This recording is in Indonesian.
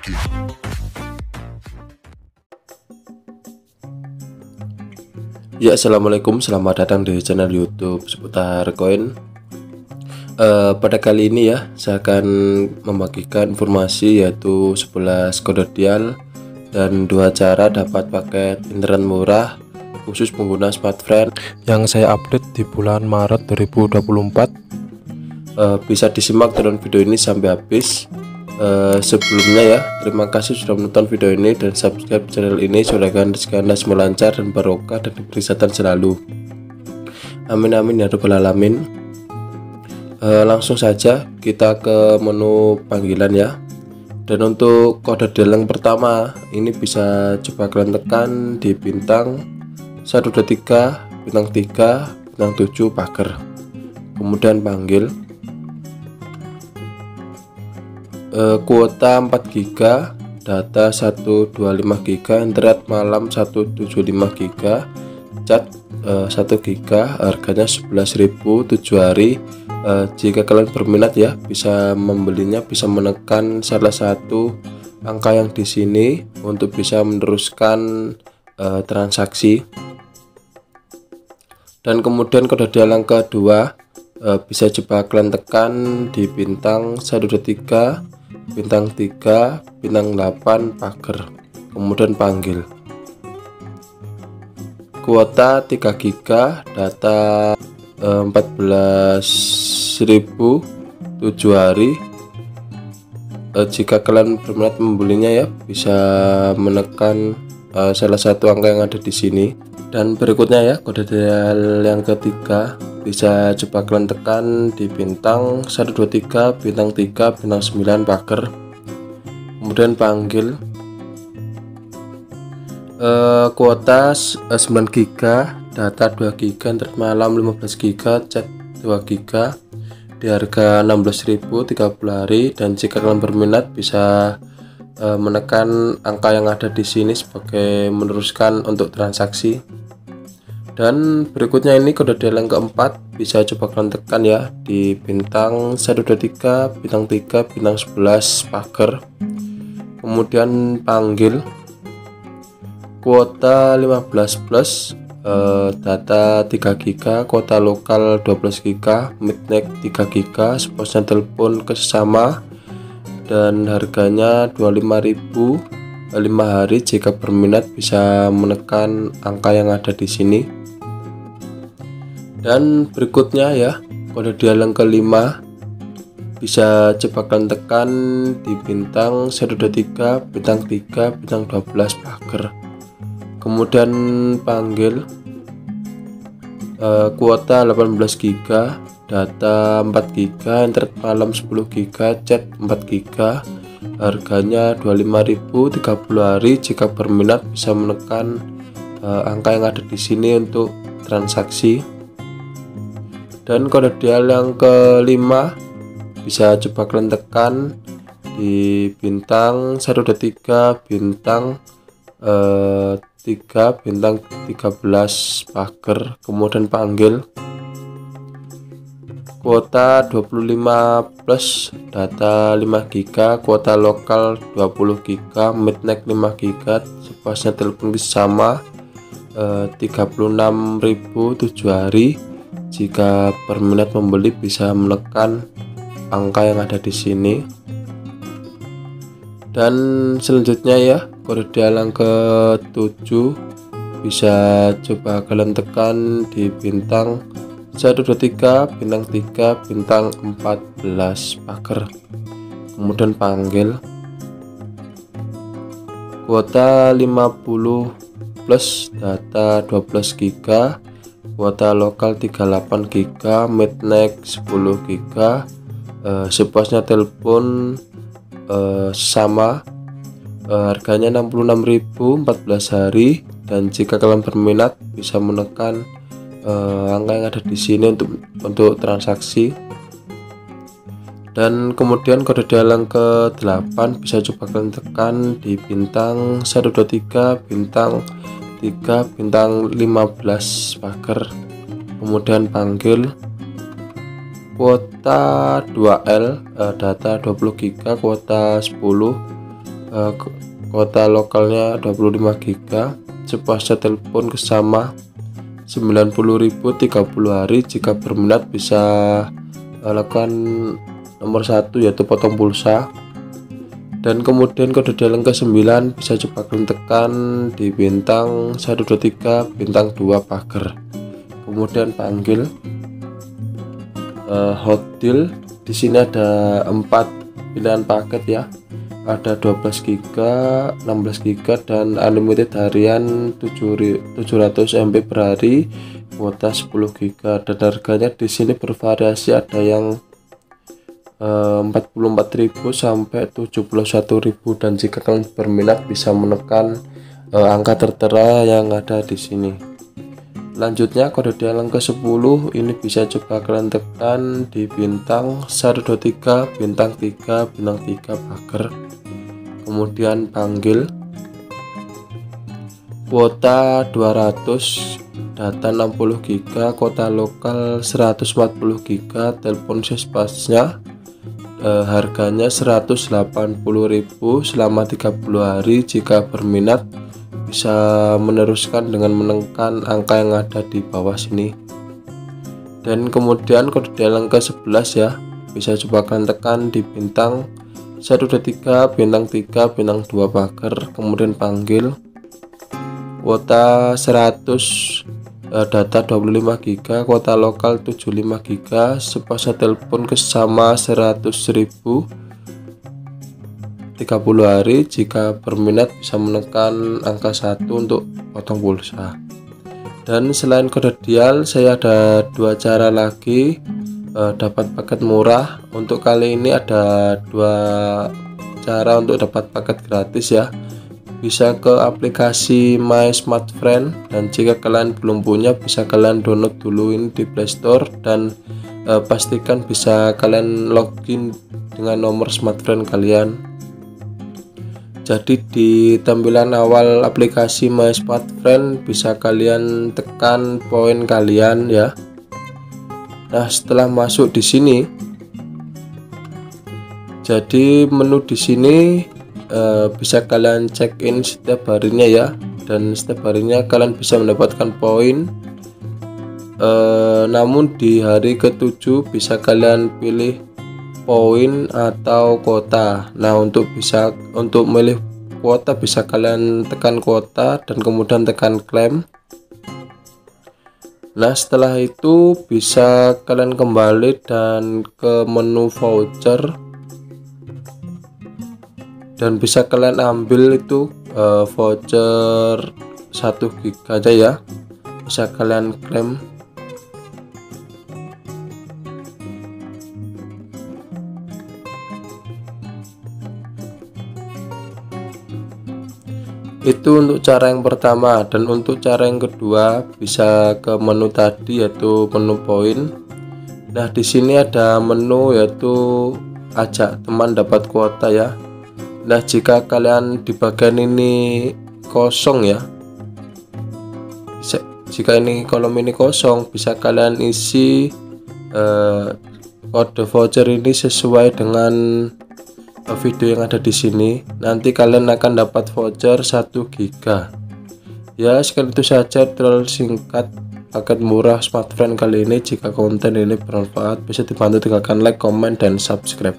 lagi. Ya, assalamualaikum, selamat datang di channel YouTube seputar koin. Uh, pada kali ini ya, saya akan membagikan informasi yaitu 11 kode dial dan dua cara dapat paket internet murah khusus pengguna smartphone yang saya update di bulan Maret 2024. Uh, bisa disimak dalam video ini sampai habis. Uh, sebelumnya ya, terima kasih sudah menonton video ini dan subscribe channel ini supaya rezeki lancar dan barokah dan diberi selalu. Amin amin ya rabbal alamin. Uh, langsung saja kita ke menu panggilan ya. Dan untuk kode delang pertama ini bisa coba kalian tekan di bintang 123 bintang 3 bintang 7 pagar. Kemudian panggil uh, kuota 4 GB data 125 GB internet malam 175 GB cat uh, 1 GB harganya 11.000 7 hari. Uh, jika kalian berminat ya bisa membelinya bisa menekan salah satu angka yang di sini untuk bisa meneruskan uh, transaksi. Dan kemudian kode dialang kedua uh, bisa coba kalian tekan di bintang 123 bintang 3 bintang 8 pagar. Kemudian panggil. Kuota 3 GB data eh, 14.000 7 hari. Eh, jika kalian berminat membelinya ya bisa menekan eh, salah satu angka yang ada di sini dan berikutnya ya kode dial yang ketiga. Bisa coba kalian tekan di bintang 123 bintang 3 bintang 9 pagar. Kemudian panggil uh, kuota 9 GB data 2 GB internet malam 15 GB chat 2 GB di harga 16.000 30 hari. Dan jika kalian berminat bisa uh, menekan angka yang ada di sini sebagai meneruskan untuk transaksi dan berikutnya ini kode yang keempat bisa coba kalian tekan ya di bintang 123 bintang 3 bintang 11 pagar. Kemudian panggil kuota 15 plus eh, data 3 GB kuota lokal 12 GB midnight 3 GB seposnya telepon ke sesama dan harganya 25.000 5 hari jika berminat bisa menekan angka yang ada di sini. Dan berikutnya ya kode dialang kelima bisa kalian tekan di bintang 123 bintang 3 bintang 12 pagar. Kemudian panggil uh, kuota 18 GB data 4 GB internet malam 10 GB chat 4 GB harganya 25.000 30 hari jika berminat bisa menekan uh, angka yang ada di sini untuk transaksi. Dan kode dial yang kelima bisa coba kalian tekan di bintang 123 bintang eh, 3 bintang 13 pagar kemudian panggil kuota 25 plus data 5 GB kuota lokal 20 GB midnight 5 GB sepasnya telepon sama eh, 36.000 7 hari jika berminat membeli bisa menekan angka yang ada di sini. Dan selanjutnya ya, kode dialang ke-7 bisa coba kalian tekan di bintang 123 bintang 3 bintang 14 pagar. Kemudian panggil. Kuota 50 plus data 12 GB kuota lokal 38 GB midnight 10 GB uh, sepuasnya telepon uh, sama uh, harganya 66.000 14 hari dan jika kalian berminat bisa menekan uh, angka yang ada di sini untuk untuk transaksi. Dan kemudian kode dalang ke 8 bisa coba kalian tekan di bintang 123 bintang 3 bintang 15 pagar. Kemudian panggil kuota 2L eh, data 20 GB kuota 10 uh, kota lokalnya 25 GB sepuasnya telepon kesama 90.000 30 hari jika berminat bisa lakukan nomor satu yaitu potong pulsa. Dan kemudian kode dalam ke 9 bisa coba kalian tekan di bintang 123 bintang 2 pagar. Kemudian panggil uh, hot deal di sini ada empat pilihan paket ya ada 12 GB 16 GB dan unlimited harian 700 MB per hari kuota 10 GB dan harganya di sini bervariasi ada yang eh, 44.000 sampai 71.000 dan jika kalian berminat bisa menekan eh, angka tertera yang ada di sini Selanjutnya kode dialog ke 10 ini bisa coba kalian tekan di bintang 123 bintang 3 bintang 3 pagar kemudian panggil. Kuota 200 data 60 GB kota lokal 140 GB telepon sespasnya eh, harganya 180.000 selama 30 hari jika berminat bisa meneruskan dengan menekan angka yang ada di bawah sini. Dan kemudian kode dalam ke 11 ya. Bisa coba kalian tekan di bintang 123 bintang 3 bintang 2 pagar kemudian panggil kuota 100 eh, data 25 GB kuota lokal 75 GB sepasa telepon kesama 100.000 30 hari jika berminat bisa menekan angka 1 untuk potong pulsa. Dan selain kode dial saya ada dua cara lagi eh, dapat paket murah. Untuk kali ini ada dua cara untuk dapat paket gratis ya. Bisa ke aplikasi My Smart Friend dan jika kalian belum punya bisa kalian download dulu ini di Playstore dan eh, pastikan bisa kalian login dengan nomor Smart Friend kalian jadi di tampilan awal aplikasi My Smart Friend bisa kalian tekan poin kalian ya. Nah setelah masuk di sini jadi menu di sini eh, bisa kalian check in setiap harinya ya. Dan setiap harinya kalian bisa mendapatkan poin. Eh, namun di hari ketujuh bisa kalian pilih poin atau kota nah untuk bisa untuk memilih kuota bisa kalian tekan kuota dan kemudian tekan klaim. Nah setelah itu bisa kalian kembali dan ke menu voucher. Dan bisa kalian ambil itu uh, voucher 1 gig aja ya. Bisa kalian klaim itu untuk cara yang pertama dan untuk cara yang kedua bisa ke menu tadi yaitu menu poin. Nah di sini ada menu yaitu ajak teman dapat kuota ya. Nah jika kalian di bagian ini kosong ya. Bisa, jika ini kolom ini kosong bisa kalian isi eh, kode voucher ini sesuai dengan video yang ada di sini nanti kalian akan dapat voucher 1 giga. Ya sekali itu saja terlalu singkat paket murah smartphone kali ini. Jika konten ini bermanfaat bisa dibantu tinggalkan like comment dan subscribe